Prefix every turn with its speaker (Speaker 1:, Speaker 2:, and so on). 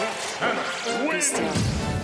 Speaker 1: and win!